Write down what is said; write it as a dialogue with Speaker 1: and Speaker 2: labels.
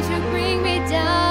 Speaker 1: don't you bring me down?